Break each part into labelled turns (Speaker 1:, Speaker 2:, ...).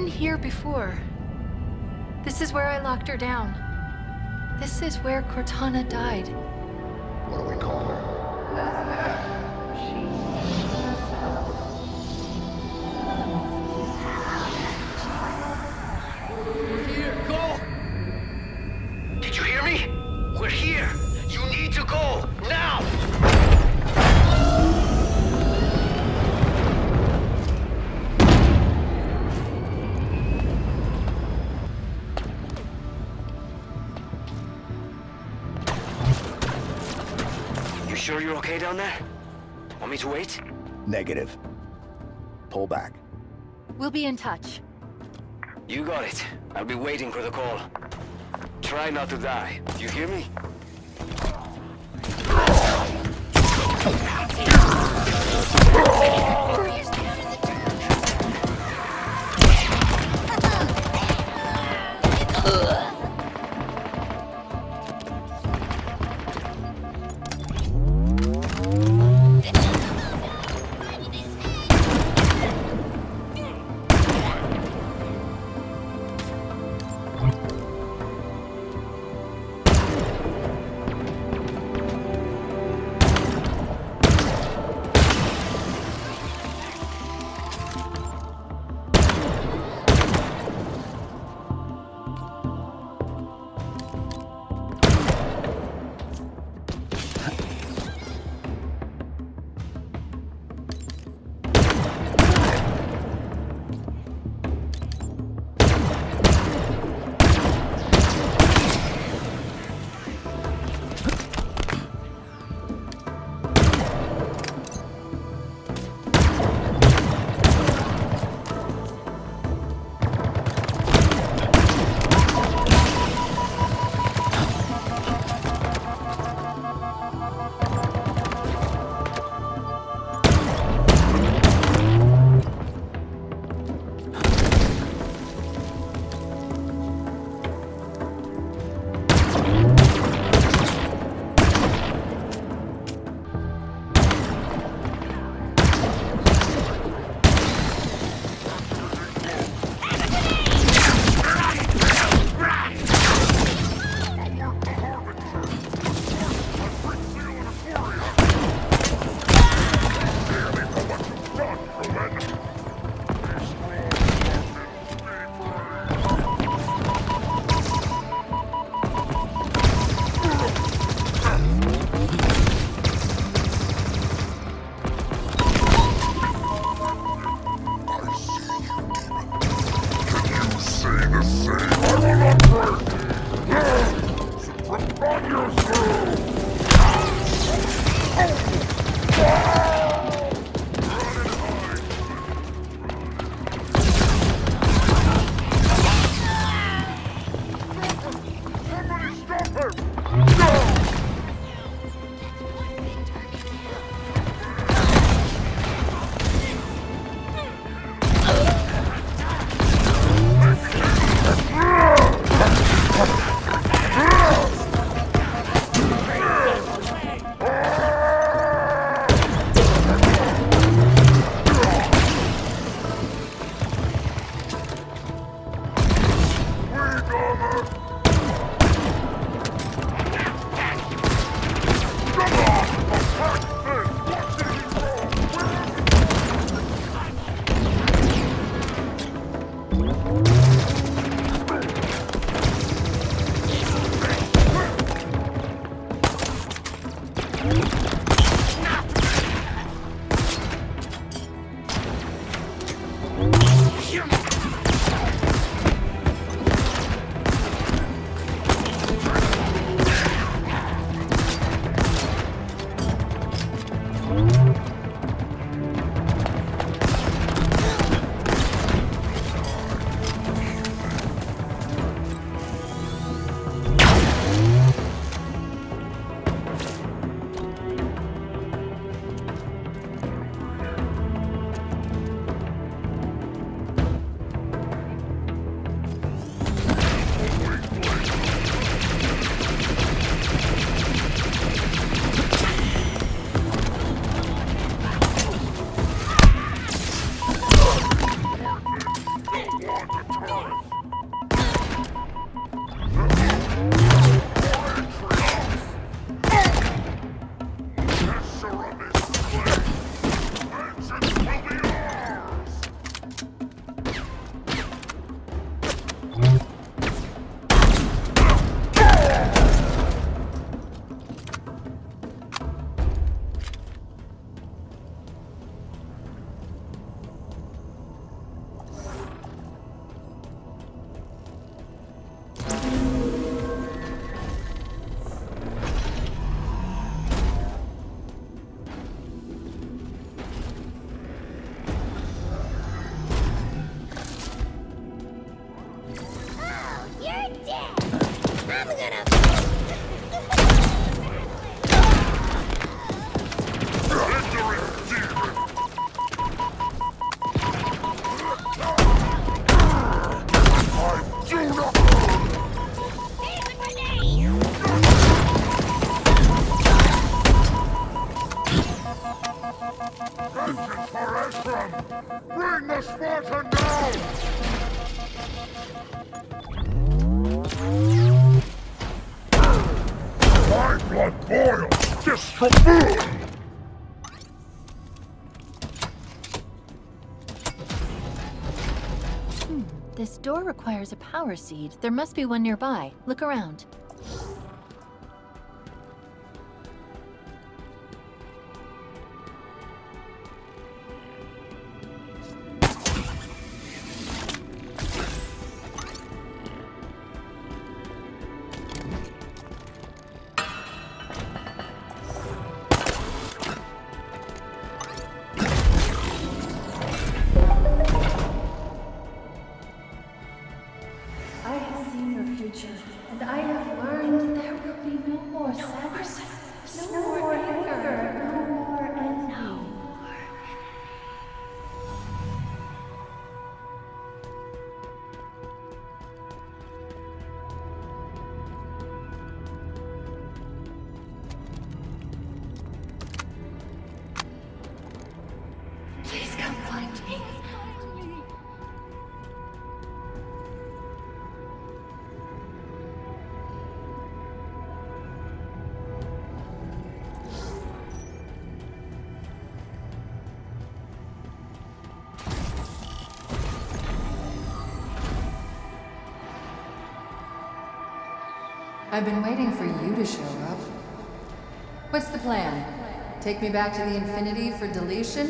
Speaker 1: been here before. This is where I locked her down. This is where Cortana died.
Speaker 2: down there? Want me to wait?
Speaker 3: Negative. Pull back.
Speaker 1: We'll be in touch.
Speaker 2: You got it. I'll be waiting for the call. Try not to die. You hear me?
Speaker 1: Power seed. There must be one nearby. Look around.
Speaker 4: I've been waiting for you to show up. What's the plan? Take me back to the Infinity for deletion?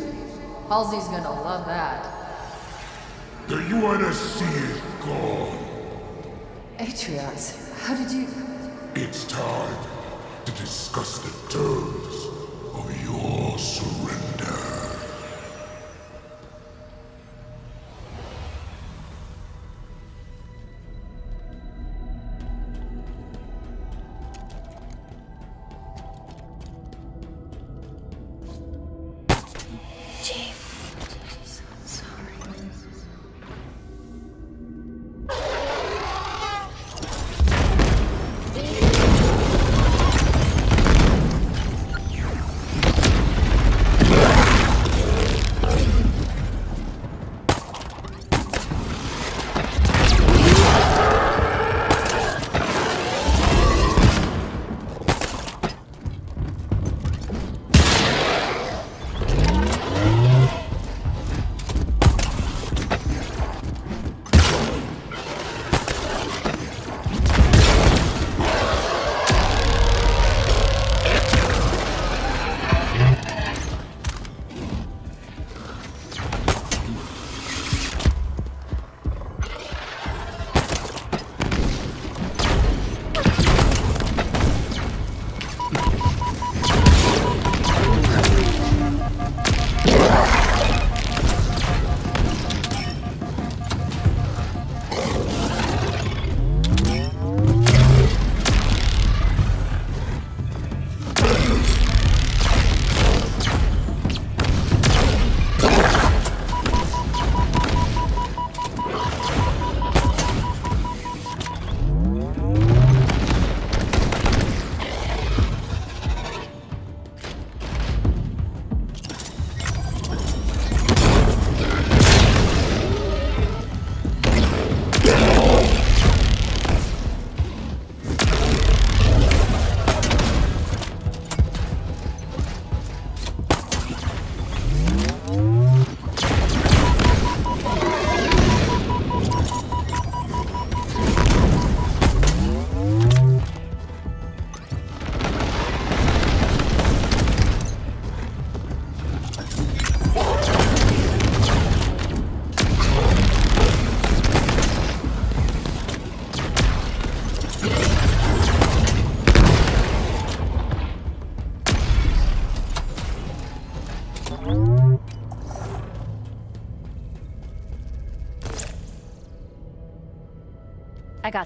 Speaker 4: Halsey's gonna love that.
Speaker 5: The UNSC is gone.
Speaker 4: Atriox, how did you...
Speaker 5: It's time to discuss the terms of your surrender.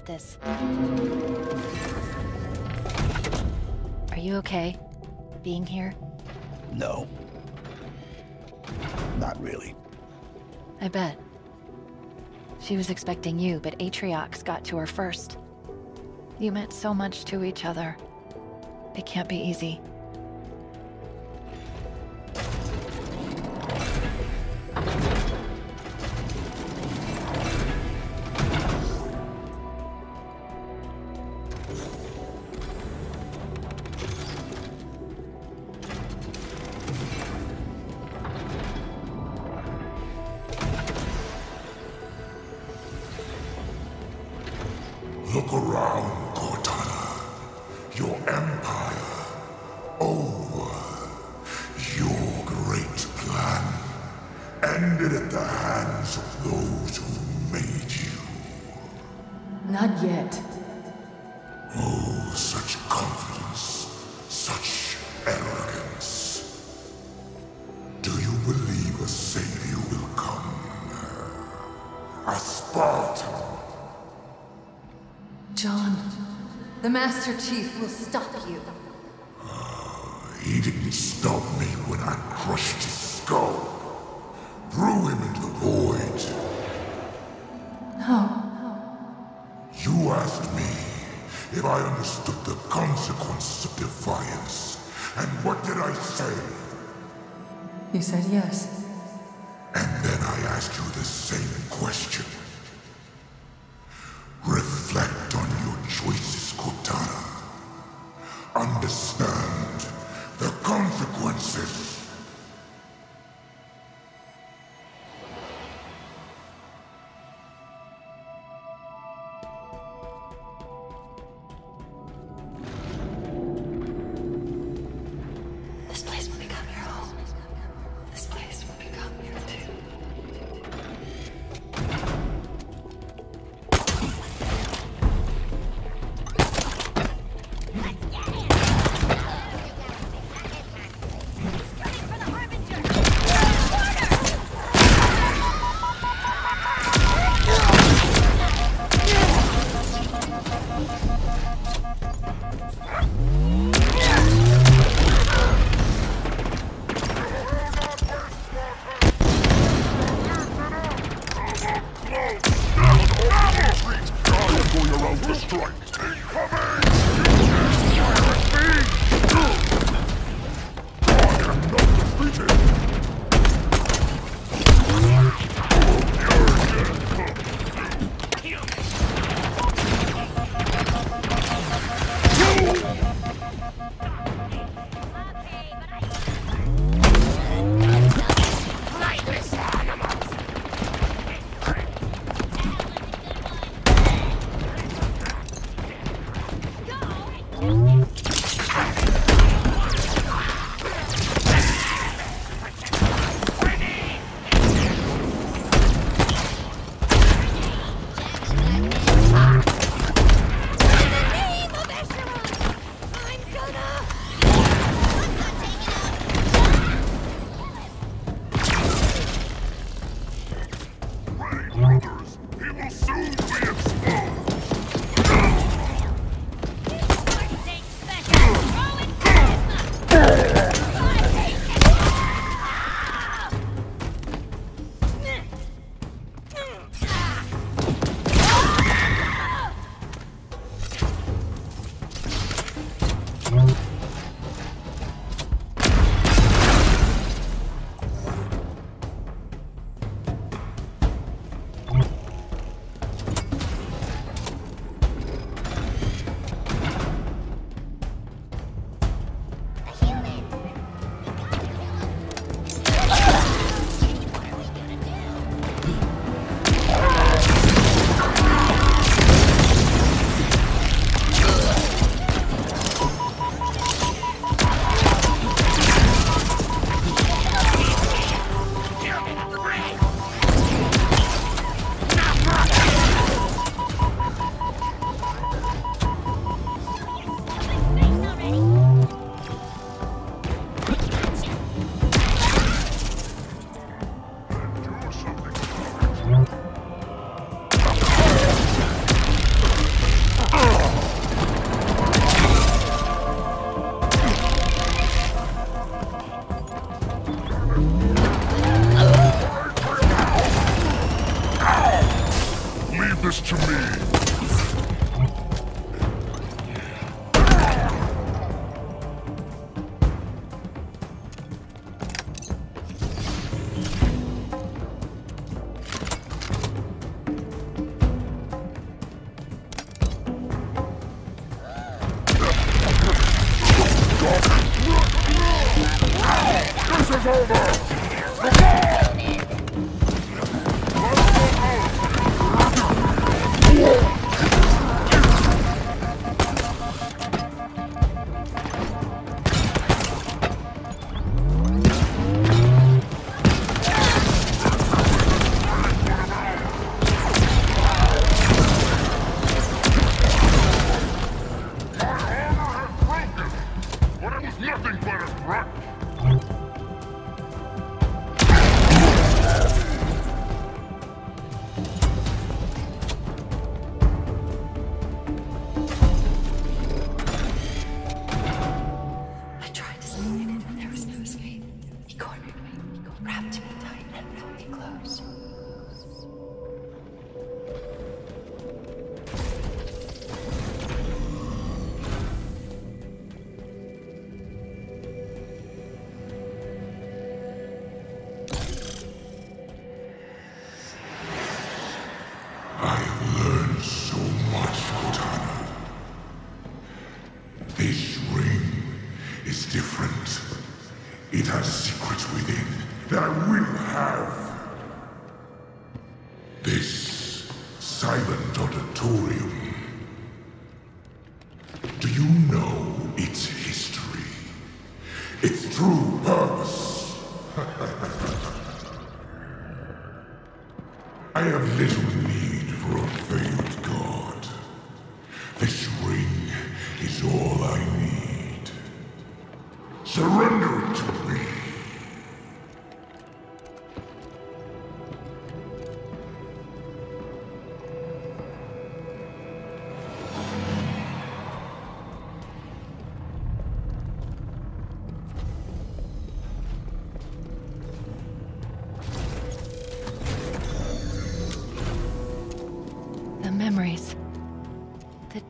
Speaker 1: Got this. Are you okay? Being here?
Speaker 6: No. Not really.
Speaker 1: I bet. She was expecting you, but Atriox got to her first. You meant so much to each other. It can't be easy. Master Chief will stop you.
Speaker 5: He didn't stop me when I crushed his skull. Threw him into the void.
Speaker 1: No.
Speaker 5: You asked me if I understood the consequences of defiance. And what did I say?
Speaker 1: You said yes.
Speaker 5: strike.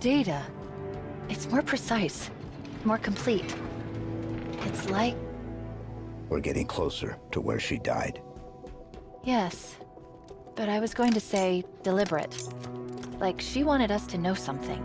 Speaker 5: data. It's more precise, more complete. It's like...
Speaker 6: We're getting closer to where she died.
Speaker 5: Yes, but I was going to say deliberate. Like, she wanted us to know something.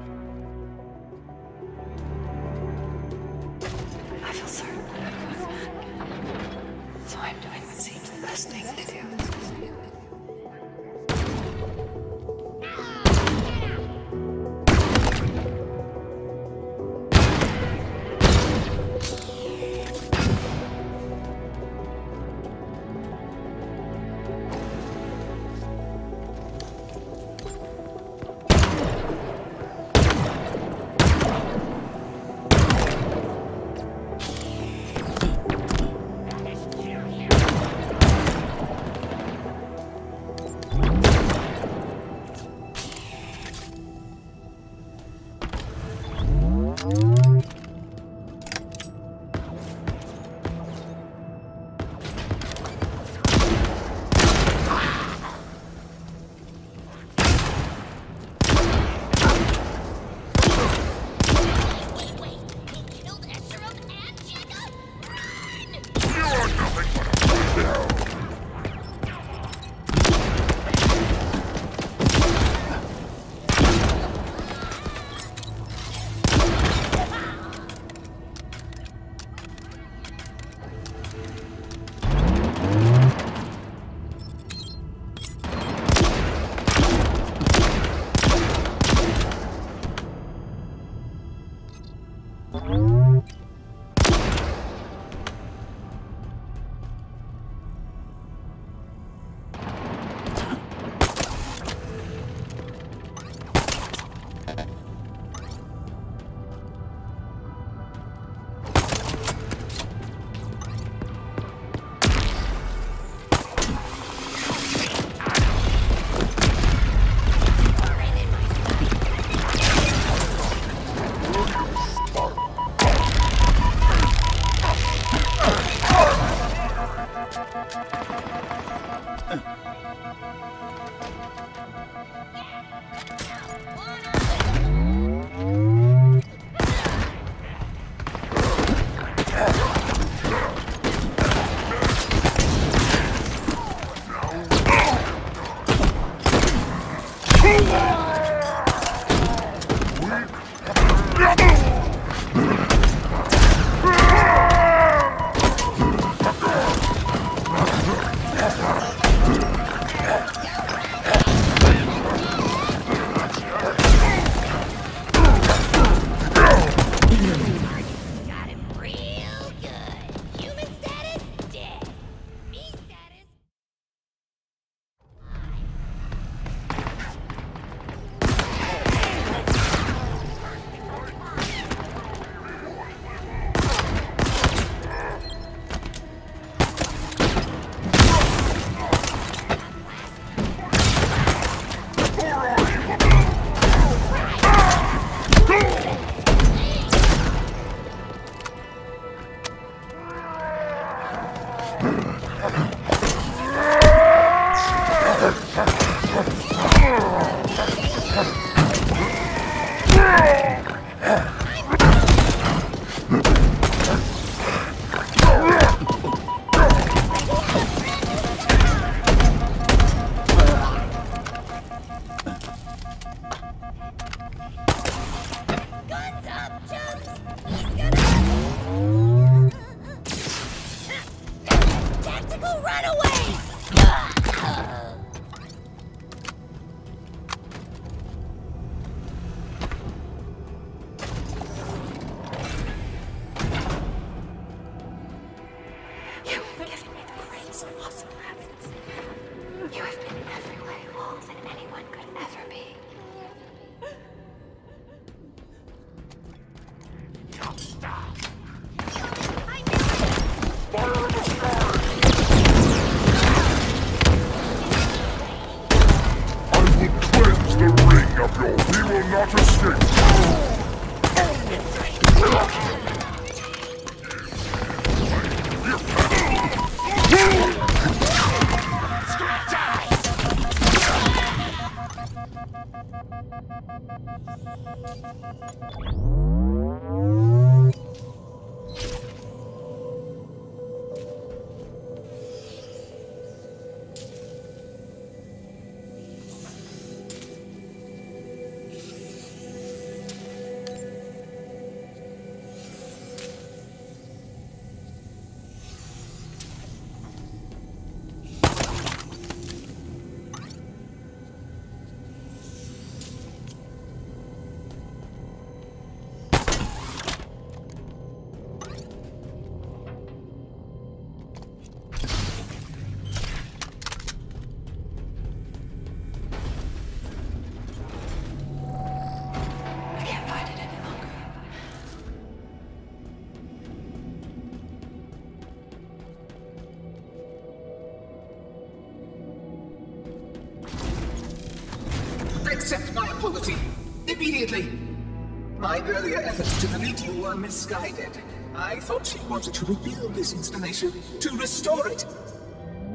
Speaker 7: My earlier efforts to delete you were misguided. I thought she wanted to rebuild this installation, to restore it.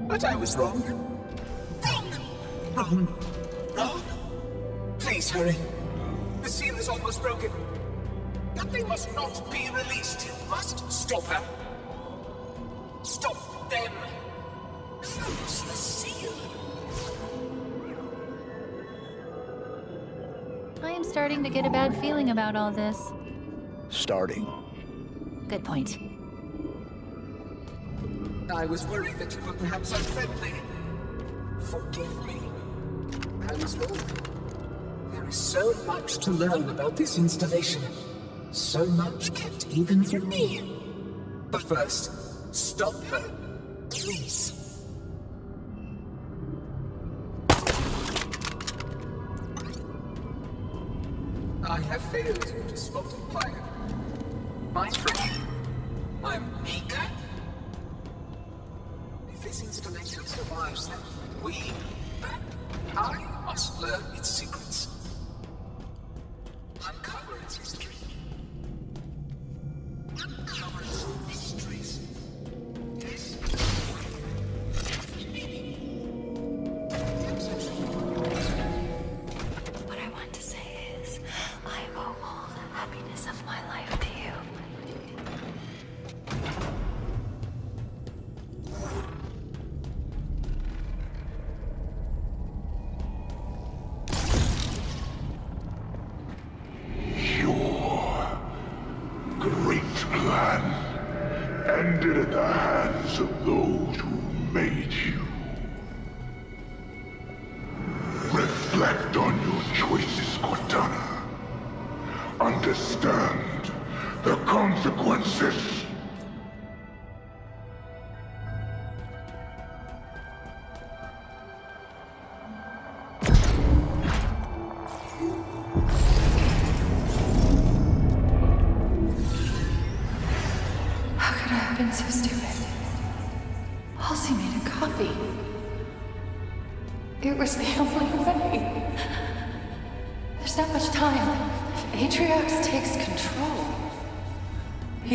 Speaker 7: But I was wrong. Wrong! Wrong! Wrong! Please hurry. The seal is almost broken. But they must not be released. You must stop her. Stop them. Close the seal.
Speaker 8: Starting to get a bad feeling about all this.
Speaker 6: Starting.
Speaker 8: Good point.
Speaker 7: I was worried that you were perhaps unfriendly. Forgive me. I was wrong. There is so much to learn about this installation. So much kept even from me. But first, stop her. Please. Failed to Empire. My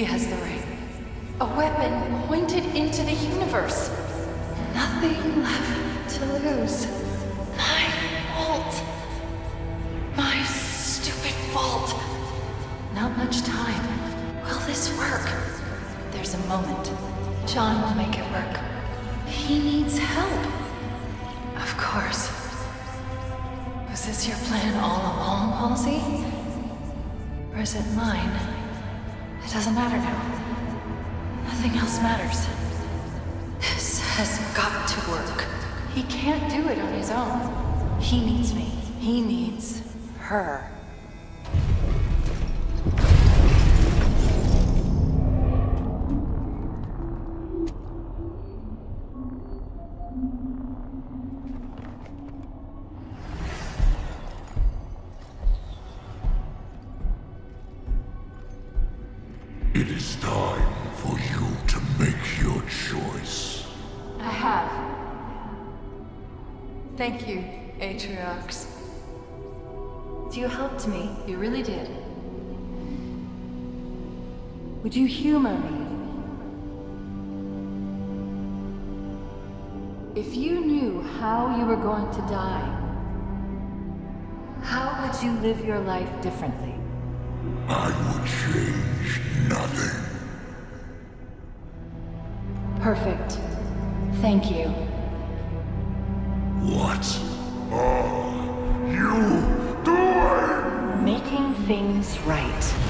Speaker 1: he has the ring. A weapon pointed into the universe. Nothing left to lose. My fault. My stupid fault. Not much time. Will this work? There's a moment. John will make it work. He needs help. Of course. Was this your plan all along, Halsey? Or is it mine? It doesn't matter now. Nothing else matters. This has got to work. He can't do it on his own. He needs me. He needs her. Would you humor me? If you knew how you were going to die, how would you live your life differently?
Speaker 5: I would change nothing.
Speaker 1: Perfect. Thank you.
Speaker 5: What are you doing?
Speaker 1: Making things right.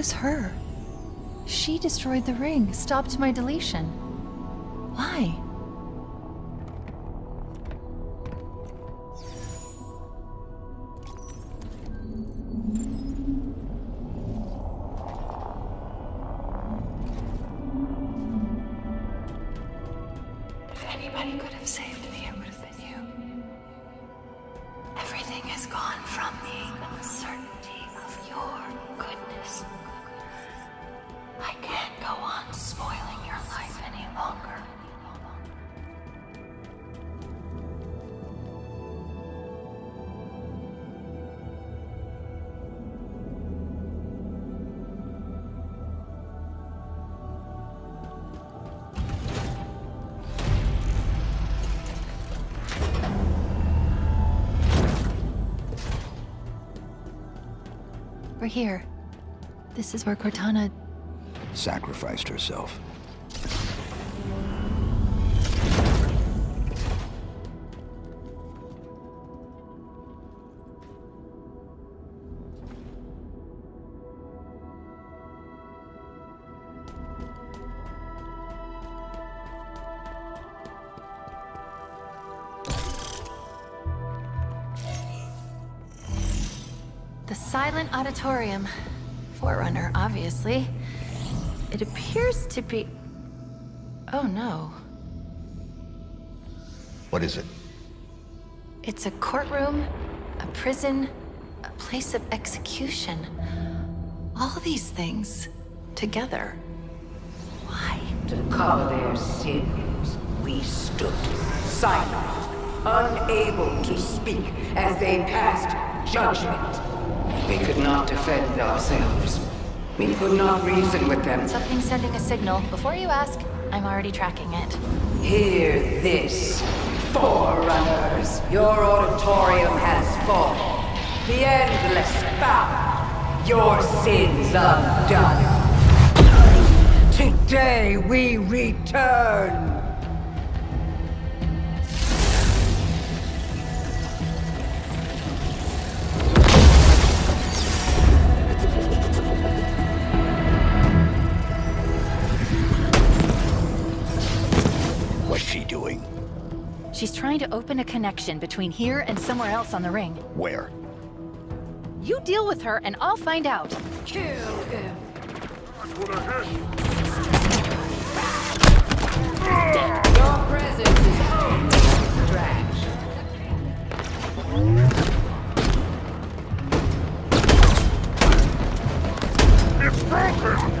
Speaker 1: Was her. She destroyed the ring, stopped my deletion. Why? If anybody could have saved me, it would have been you. Everything has gone from me. The certainty of your goodness. We're here. This is where Cortana.
Speaker 6: Sacrificed herself.
Speaker 9: Silent Auditorium. Forerunner, obviously. It appears to be. Oh no.
Speaker 6: What is it?
Speaker 9: It's a courtroom, a prison, a place of execution. All these things together. Why?
Speaker 10: To cover their sins, we stood silent, unable to speak as they passed judgment. We could not defend ourselves. We could not reason with them.
Speaker 9: Something's sending a signal. Before you ask, I'm already tracking it.
Speaker 10: Hear this, Forerunners. Your auditorium has fallen. The endless bound. Your sins undone. Today we return.
Speaker 9: To open a connection between here and somewhere else on the ring.
Speaker 6: Where?
Speaker 9: You deal with her and I'll find out.
Speaker 10: Kill him. Your presence is trash.
Speaker 5: It's broken!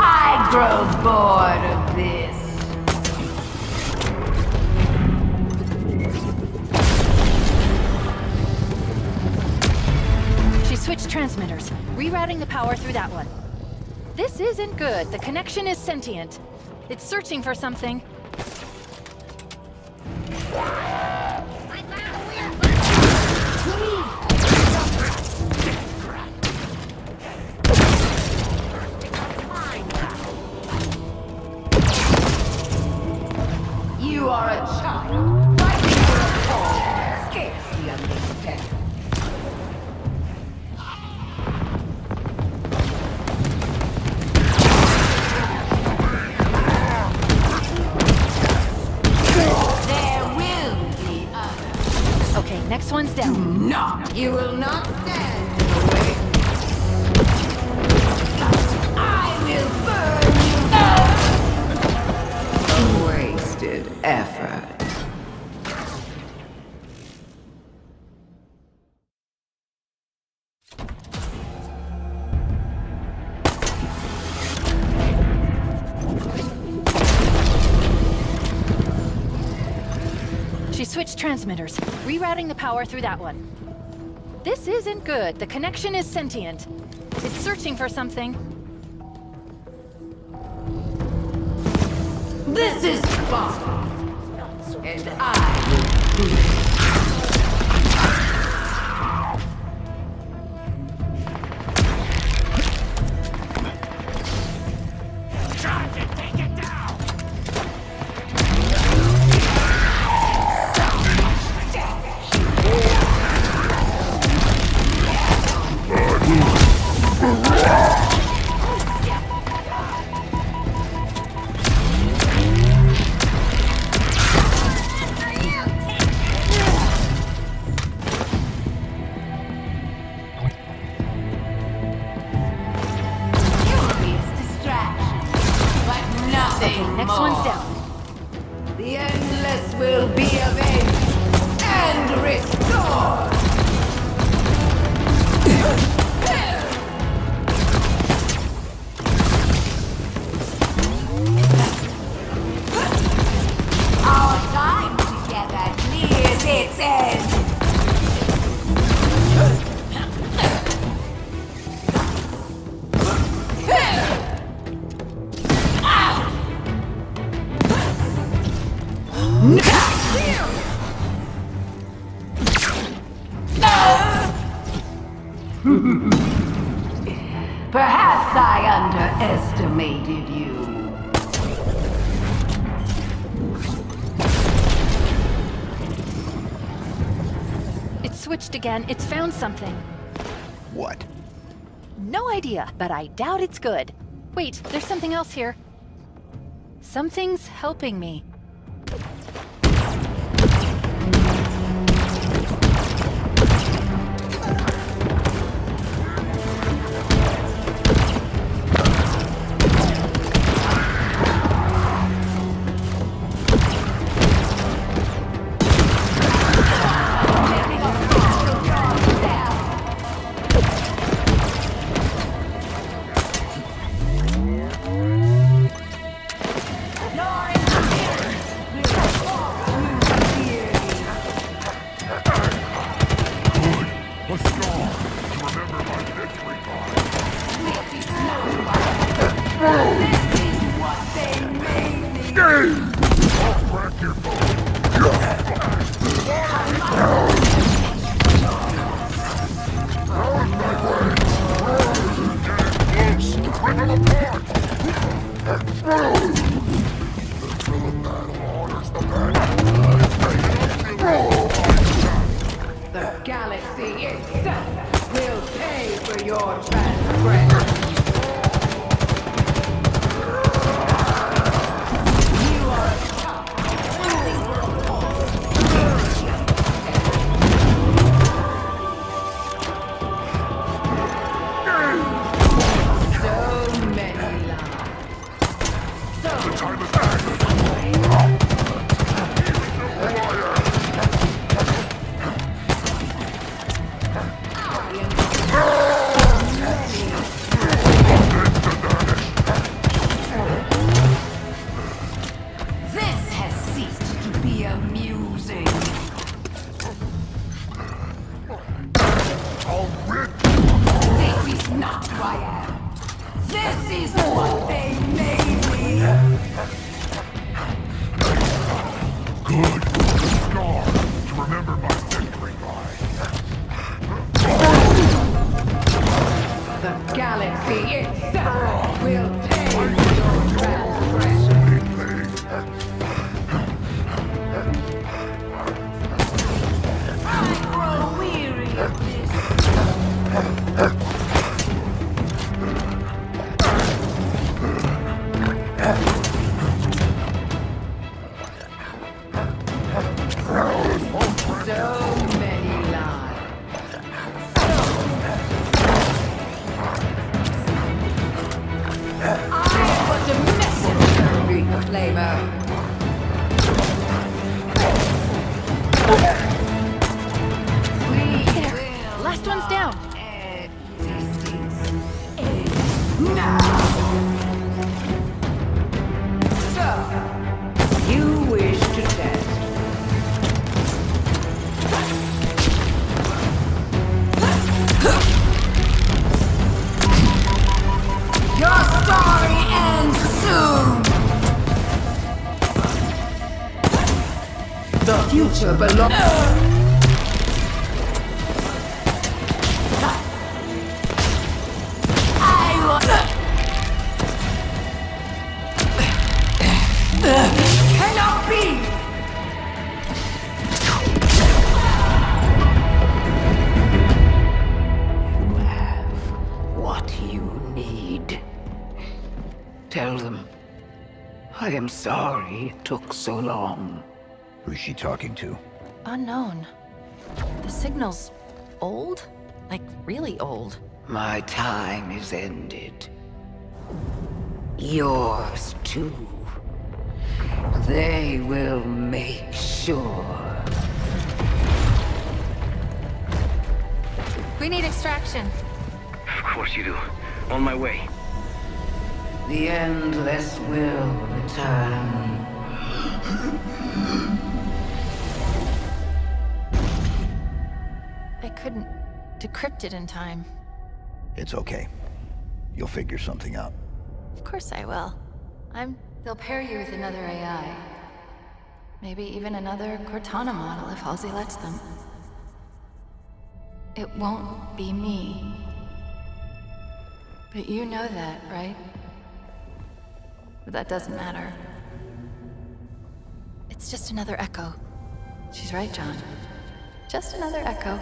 Speaker 10: I grow bored of this.
Speaker 1: She switched transmitters, rerouting the power through that one. This isn't good. The connection is sentient. It's searching for something. She switched transmitters, rerouting the power through that one. This isn't good. The connection is sentient. It's searching for something.
Speaker 10: This is fun. And I will Perhaps I underestimated you.
Speaker 1: It's switched again. It's found something.
Speaker 6: What?
Speaker 1: No idea, but I doubt it's good. Wait, there's something else here. Something's helping me.
Speaker 10: Galaxy itself will pay for your transgression. I am sorry it took so long.
Speaker 6: Who's she talking to?
Speaker 1: Unknown. The signal's old? Like, really old.
Speaker 10: My time is ended. Yours too. They will make sure.
Speaker 8: We need extraction.
Speaker 2: Of course you do. On my way.
Speaker 10: The endless will return.
Speaker 1: I couldn't decrypt it in time.
Speaker 6: It's okay. You'll figure something out.
Speaker 1: Of course I will. I'm... They'll pair you with another AI. Maybe even another Cortana model if Halsey lets them. It won't be me. But you know that, right? But that doesn't matter. It's just another echo. She's right, John. Just another echo.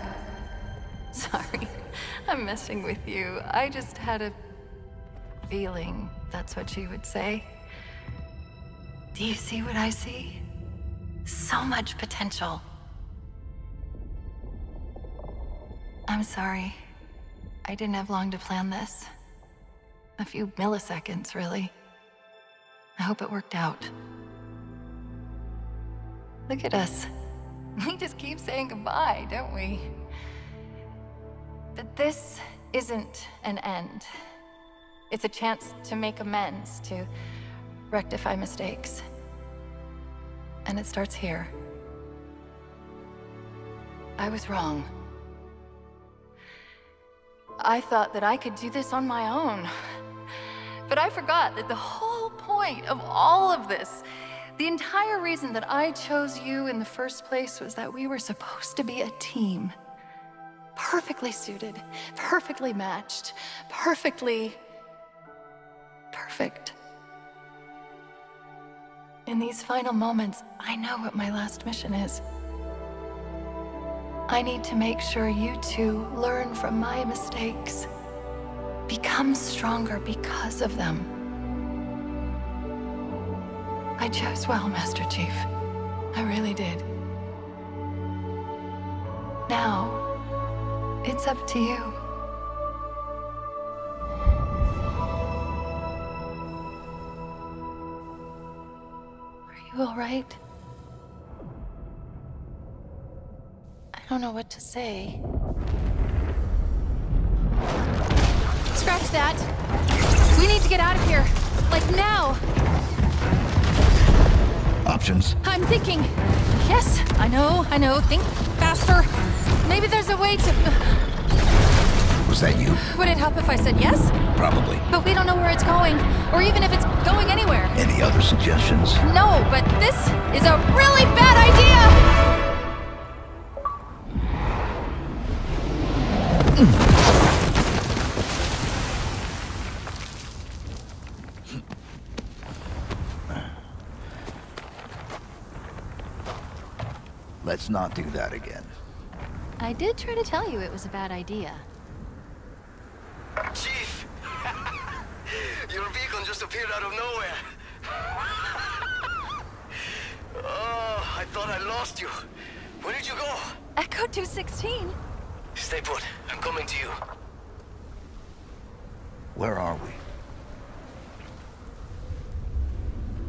Speaker 1: Sorry, I'm messing with you. I just had a feeling that's what she would say. Do you see what I see? So much potential. I'm sorry. I didn't have long to plan this. A few milliseconds, really. I hope it worked out. Look at us. We just keep saying goodbye, don't we? But this isn't an end. It's a chance to make amends, to rectify mistakes. And it starts here. I was wrong. I thought that I could do this on my own. But I forgot that the whole point of all of this, the entire reason that I chose you in the first place was that we were supposed to be a team. Perfectly suited, perfectly matched, perfectly perfect. In these final moments, I know what my last mission is. I need to make sure you two learn from my mistakes. Become stronger because of them. I chose well, Master Chief. I really did. Now, it's up to you. Are you all right? I don't know what to say. Scratch that. We need to get out of here. Like now.
Speaker 6: Options?
Speaker 1: I'm thinking. Yes, I know, I know. Think faster. Maybe there's a way to.
Speaker 6: Was that you?
Speaker 1: Would it help if I said yes?
Speaker 6: Probably.
Speaker 1: But we don't know where it's going, or even if it's going anywhere.
Speaker 6: Any other suggestions?
Speaker 1: No, but this is a really bad idea!
Speaker 6: Let's not do that again.
Speaker 8: I did try to tell you it was a bad idea.
Speaker 2: Chief! Your beacon just appeared out of nowhere. oh, I thought I lost you. Where did you go?
Speaker 1: Echo 216.
Speaker 2: Stay put. I'm coming to you.
Speaker 6: Where are we?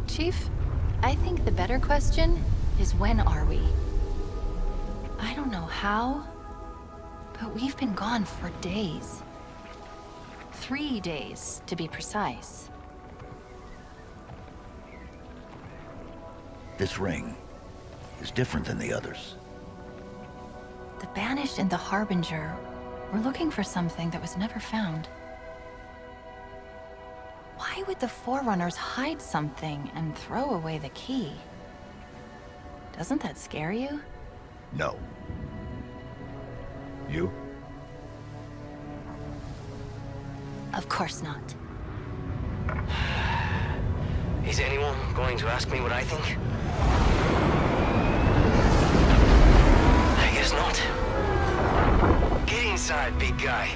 Speaker 1: Chief, I think the better question is when are we? I don't know how, but we've been gone for days. Three days, to be precise.
Speaker 6: This ring is different than the others.
Speaker 1: The Banished and the Harbinger were looking for something that was never found. Why would the Forerunners hide something and throw away the key? Doesn't that scare you?
Speaker 6: No. You?
Speaker 1: Of course not.
Speaker 2: Is anyone going to ask me what I think? I guess not. Get inside, big guy.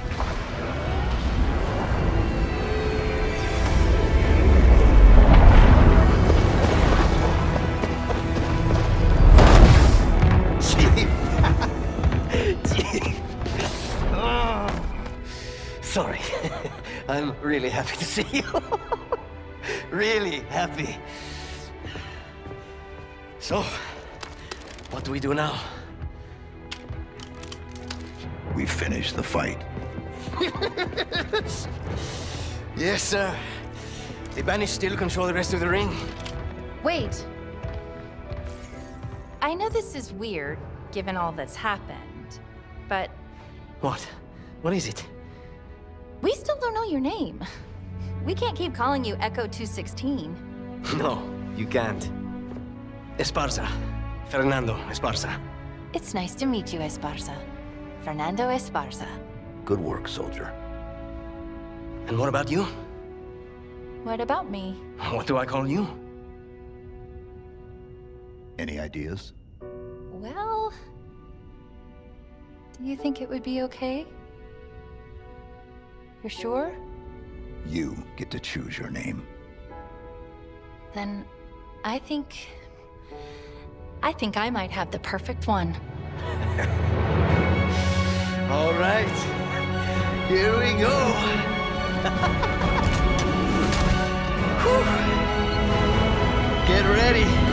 Speaker 2: I'm really happy to see you. really happy. So, what do we do now?
Speaker 6: We finish the fight.
Speaker 2: Yes, sir. The Banished still control the rest of the ring.
Speaker 1: Wait. I know this is weird, given all that's happened, but
Speaker 2: What? What is it?
Speaker 1: we still don't know your name. We can't keep calling you Echo 216.
Speaker 2: No, you can't. Esparza. Fernando Esparza.
Speaker 1: It's nice to meet you, Esparza. Fernando Esparza.
Speaker 6: Good work, soldier.
Speaker 2: And what about you?
Speaker 1: What about me?
Speaker 2: What do I call you?
Speaker 6: Any ideas?
Speaker 1: Well... Do you think it would be okay? You're sure?
Speaker 6: You get to choose your name.
Speaker 1: Then I think... I think I might have the perfect one.
Speaker 2: All right. Here we go. Get ready.